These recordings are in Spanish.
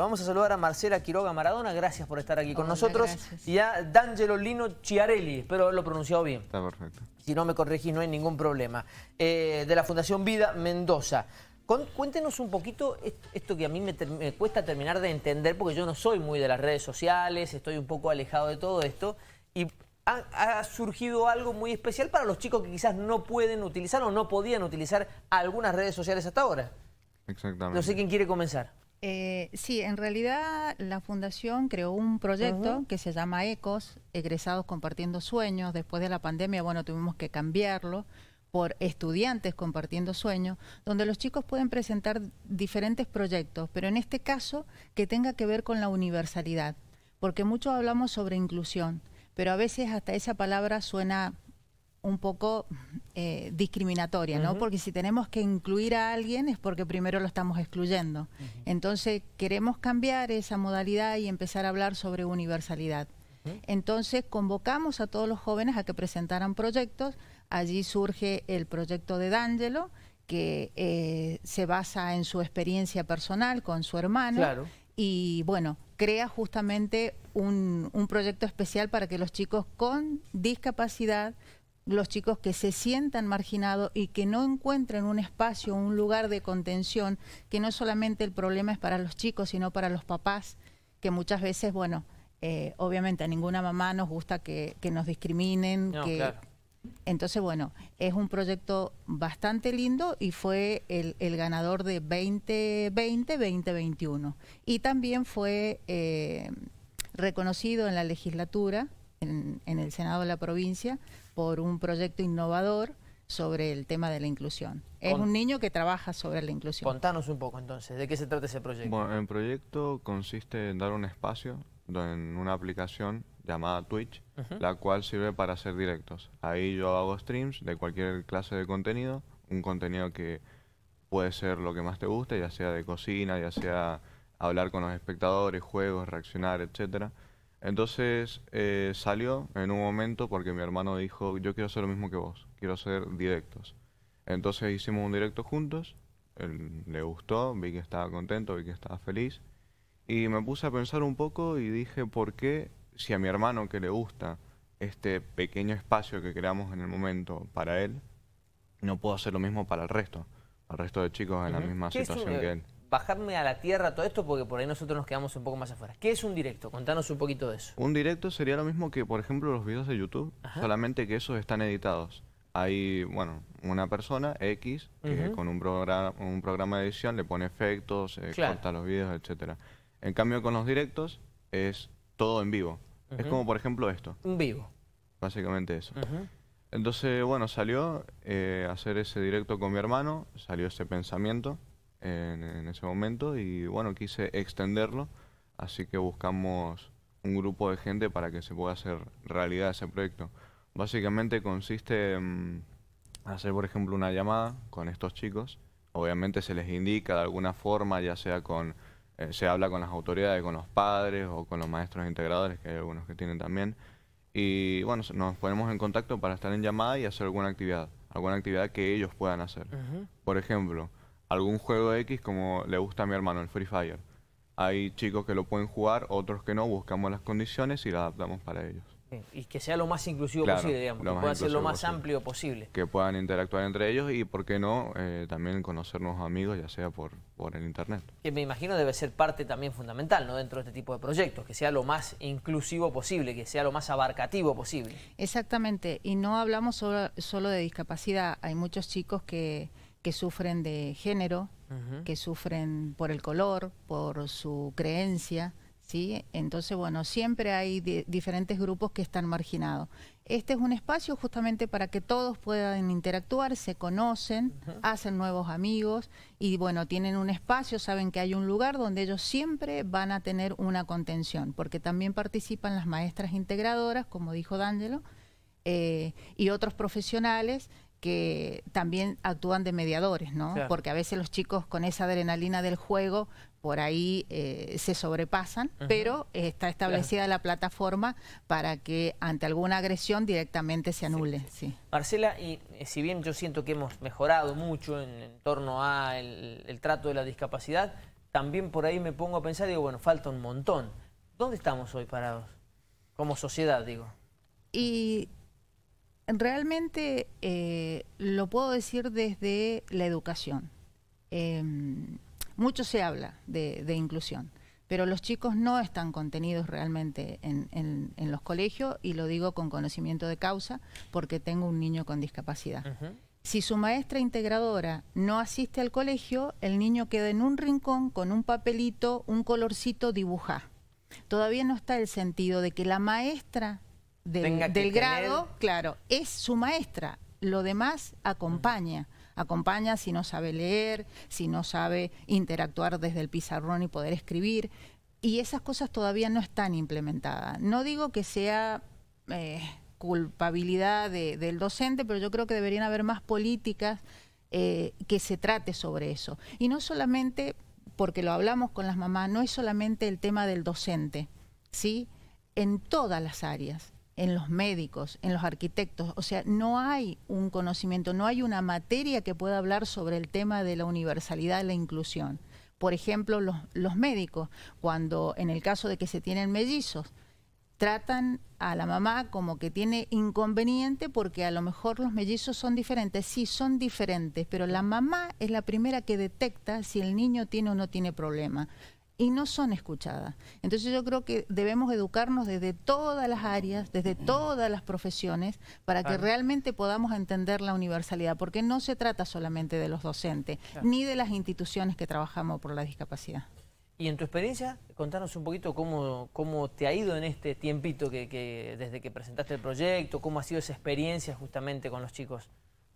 Vamos a saludar a Marcela Quiroga Maradona, gracias por estar aquí con nosotros. Y a D'Angelo Lino Chiarelli, espero lo pronunciado bien. Está perfecto. Si no me corregís, no hay ningún problema. Eh, de la Fundación Vida Mendoza. cuéntenos un poquito esto que a mí me, cuesta terminar de entender, porque yo no soy muy de las redes sociales, estoy un poco alejado de todo esto. Y ha, surgido algo muy especial para los chicos que quizás no pueden utilizar o no podían utilizar algunas redes sociales hasta ahora. Exactamente. No sé quién quiere comenzar. Eh, sí, en realidad la Fundación creó un proyecto que se llama ECOS, Egresados Compartiendo Sueños. Después de la pandemia, bueno, tuvimos que cambiarlo por estudiantes compartiendo sueños, donde los chicos pueden presentar diferentes proyectos, pero en este caso que tenga que ver con la universalidad, porque mucho hablamos sobre inclusión pero a veces hasta esa palabra suena un poco eh, discriminatoria, ¿no? Porque si tenemos que incluir a alguien es porque primero lo estamos excluyendo. Entonces queremos cambiar esa modalidad y empezar a hablar sobre universalidad. Entonces convocamos a todos los jóvenes a que presentaran proyectos. Allí surge el proyecto de D'Angelo, que eh, se basa en su experiencia personal con su hermano. Claro y bueno, crea justamente un, proyecto especial para que los chicos con discapacidad, los chicos que se sientan marginados y que no encuentren un espacio, un lugar de contención, que no solamente el problema es para los chicos, sino para los papás, que muchas veces, bueno, eh, obviamente a ninguna mamá nos gusta que, nos discriminen, que, entonces, bueno, es un proyecto bastante lindo y fue el, ganador de 2020-2021. Y también fue eh, reconocido en la legislatura, en, el Senado de la provincia, por un proyecto innovador sobre el tema de la inclusión. Es un niño que trabaja sobre la inclusión. Contanos un poco entonces, ¿de qué se trata ese proyecto? Bueno, el proyecto consiste en dar un espacio en una aplicación llamada Twitch, la cual sirve para hacer directos. Ahí yo hago streams de cualquier clase de contenido, un contenido que puede ser lo que más te guste, ya sea de cocina, ya sea hablar con los espectadores, juegos, reaccionar, etcétera. Entonces eh, salió en un momento porque mi hermano dijo, yo quiero hacer lo mismo que vos, quiero hacer directos. Entonces hicimos un directo juntos, él le gustó, vi que estaba contento, vi que estaba feliz. Y me puse a pensar un poco y dije, ¿por qué si a mi hermano que le gusta este pequeño espacio que creamos en el momento para él, no puedo hacer lo mismo para el resto, al resto de chicos en la misma situación que él. Bajarme a la tierra todo esto porque por ahí nosotros nos quedamos un poco más afuera. ¿Qué es un directo? Contanos un poquito de eso. Un directo sería lo mismo que, por ejemplo, los videos de YouTube, solamente que esos están editados. Hay, bueno, una persona X que con un, programa, un programa de edición le pone efectos, eh, corta los videos, etcétera. En cambio, con los directos es todo en vivo. Es como, por ejemplo, esto. Un vivo. Básicamente eso. Entonces, bueno, salió eh, hacer ese directo con mi hermano, salió ese pensamiento en, ese momento y, bueno, quise extenderlo, así que buscamos un grupo de gente para que se pueda hacer realidad ese proyecto. Básicamente consiste en hacer, por ejemplo, una llamada con estos chicos. Obviamente se les indica de alguna forma, ya sea con eh, se habla con las autoridades, con los padres o con los maestros integradores, que hay algunos que tienen también. Y bueno, nos ponemos en contacto para estar en llamada y hacer alguna actividad, alguna actividad que ellos puedan hacer. Por ejemplo, algún juego X como le gusta a mi hermano, el Free Fire. Hay chicos que lo pueden jugar, otros que no, buscamos las condiciones y las adaptamos para ellos. Y que sea lo más inclusivo posible, digamos, que pueda ser lo más amplio posible. Que puedan interactuar entre ellos y, ¿por qué no?, eh, también conocer nuevos amigos, ya sea por, por el Internet. Que me imagino debe ser parte también fundamental, ¿no?, dentro de este tipo de proyectos, que sea lo más inclusivo posible, que sea lo más abarcativo posible. Exactamente, y no hablamos solo, solo de discapacidad, hay muchos chicos que, que sufren de género, que sufren por el color, por su creencia, ¿sí? Entonces, bueno, siempre hay diferentes grupos que están marginados. Este es un espacio justamente para que todos puedan interactuar, se conocen, hacen nuevos amigos y, bueno, tienen un espacio, saben que hay un lugar donde ellos siempre van a tener una contención, porque también participan las maestras integradoras, como dijo D'Angelo, eh, y otros profesionales que también actúan de mediadores, ¿no? Porque a veces los chicos con esa adrenalina del juego por ahí eh, se sobrepasan, pero está establecida la plataforma para que ante alguna agresión directamente se anule. Sí. Marcela, y eh, si bien yo siento que hemos mejorado mucho en, torno a el, trato de la discapacidad, también por ahí me pongo a pensar y digo, bueno, falta un montón. ¿Dónde estamos hoy parados? Como sociedad, digo. Y realmente eh, lo puedo decir desde la educación. Em, mucho se habla de, inclusión, pero los chicos no están contenidos realmente en, los colegios y lo digo con conocimiento de causa porque tengo un niño con discapacidad. Si su maestra integradora no asiste al colegio, el niño queda en un rincón con un papelito, un colorcito, dibuja. Todavía no está el sentido de que la maestra del grado, claro, es su maestra. Lo demás acompaña. Acompaña si no sabe leer, si no sabe interactuar desde el pizarrón y poder escribir. Y esas cosas todavía no están implementadas. No digo que sea eh, culpabilidad del docente, pero yo creo que deberían haber más políticas eh, que se trate sobre eso. Y no solamente, porque lo hablamos con las mamás, no es solamente el tema del docente, ¿sí? En todas las áreas en los médicos, en los arquitectos. O sea, no hay un conocimiento, no hay una materia que pueda hablar sobre el tema de la universalidad y la inclusión. Por ejemplo, los, los médicos, cuando en el caso de que se tienen mellizos, tratan a la mamá como que tiene inconveniente porque a lo mejor los mellizos son diferentes. Sí, son diferentes, pero la mamá es la primera que detecta si el niño tiene o no tiene problema y no son escuchadas. Entonces yo creo que debemos educarnos desde todas las áreas, desde todas las profesiones, para que realmente podamos entender la universalidad, porque no se trata solamente de los docentes, ni de las instituciones que trabajamos por la discapacidad. Y en tu experiencia, contanos un poquito cómo, cómo te ha ido en este tiempito que, desde que presentaste el proyecto, cómo ha sido esa experiencia justamente con los chicos.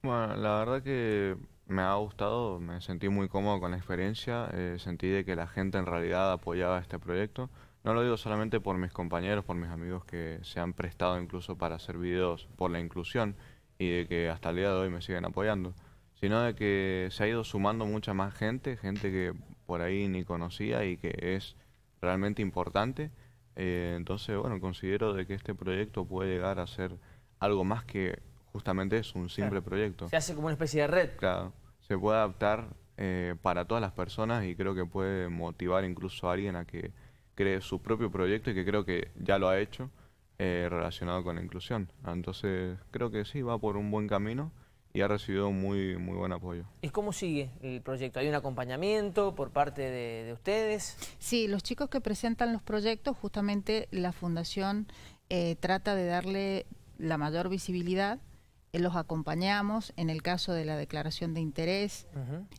Bueno, la verdad que me ha gustado, me sentí muy cómodo con la experiencia, eh, sentí de que la gente en realidad apoyaba este proyecto. No lo digo solamente por mis compañeros, por mis amigos que se han prestado incluso para hacer videos por la inclusión y de que hasta el día de hoy me siguen apoyando, sino de que se ha ido sumando mucha más gente, gente que por ahí ni conocía y que es realmente importante. Eh, entonces, bueno, considero de que este proyecto puede llegar a ser algo más que justamente es un simple proyecto. Se hace como una especie de red. Claro se puede adaptar eh, para todas las personas y creo que puede motivar incluso a alguien a que cree su propio proyecto y que creo que ya lo ha hecho eh, relacionado con la inclusión. Entonces creo que sí, va por un buen camino y ha recibido muy, muy buen apoyo. ¿Y cómo sigue el proyecto? ¿Hay un acompañamiento por parte de, ustedes? Sí, los chicos que presentan los proyectos, justamente la Fundación eh, trata de darle la mayor visibilidad los acompañamos en el caso de la declaración de interés,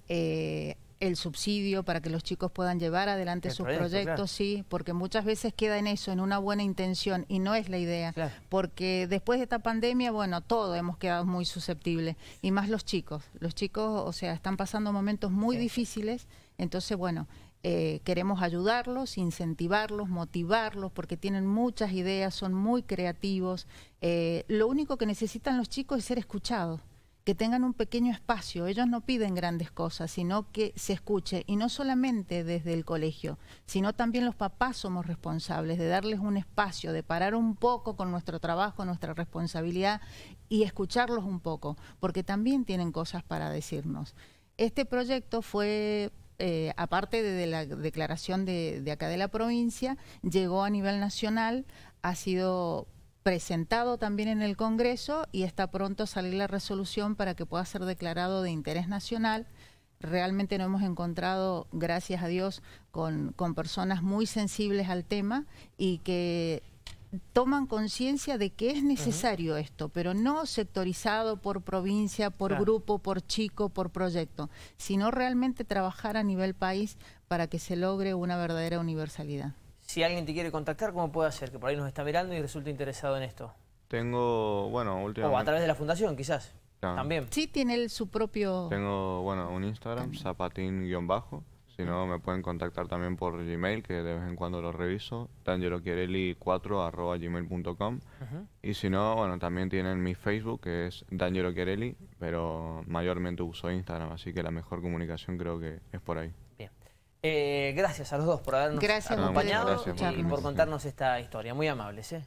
eh, el subsidio para que los chicos puedan llevar adelante sus proyectos, sí, porque muchas veces queda en eso, en una buena intención, y no es la idea, porque después de esta pandemia, bueno, todos hemos quedado muy susceptibles, y más los chicos. Los chicos, o sea, están pasando momentos muy difíciles, entonces, bueno, eh, queremos ayudarlos, incentivarlos, motivarlos, porque tienen muchas ideas, son muy creativos. Eh, lo único que necesitan los chicos es ser escuchados, que tengan un pequeño espacio. Ellos no piden grandes cosas, sino que se escuche. Y no solamente desde el colegio, sino también los papás somos responsables de darles un espacio, de parar un poco con nuestro trabajo, nuestra responsabilidad y escucharlos un poco, porque también tienen cosas para decirnos. Este proyecto fue eh, aparte de, la declaración de, acá de la provincia, llegó a nivel nacional, ha sido presentado también en el Congreso y está pronto a salir la resolución para que pueda ser declarado de interés nacional. Realmente nos hemos encontrado, gracias a Dios, con, con personas muy sensibles al tema y que toman conciencia de que es necesario esto, pero no sectorizado por provincia, por grupo, por chico, por proyecto, sino realmente trabajar a nivel país para que se logre una verdadera universalidad. Si alguien te quiere contactar, ¿cómo puede hacer? Que por ahí nos está mirando y resulta interesado en esto. Tengo, bueno, últimamente... O a través de la fundación, quizás. También. Sí, tiene su propio... Tengo, bueno, un Instagram, zapatín-bajo. Si no, me pueden contactar también por Gmail, que de vez en cuando lo reviso, dangerochiarelli4 gmail.com. Y si no, bueno, también tienen mi Facebook, que es Dangelo pero mayormente uso Instagram, así que la mejor comunicación creo que es por ahí. Bien. Eh, gracias a los dos por habernos acompañado y por contarnos esta historia. Muy amables. ¿eh?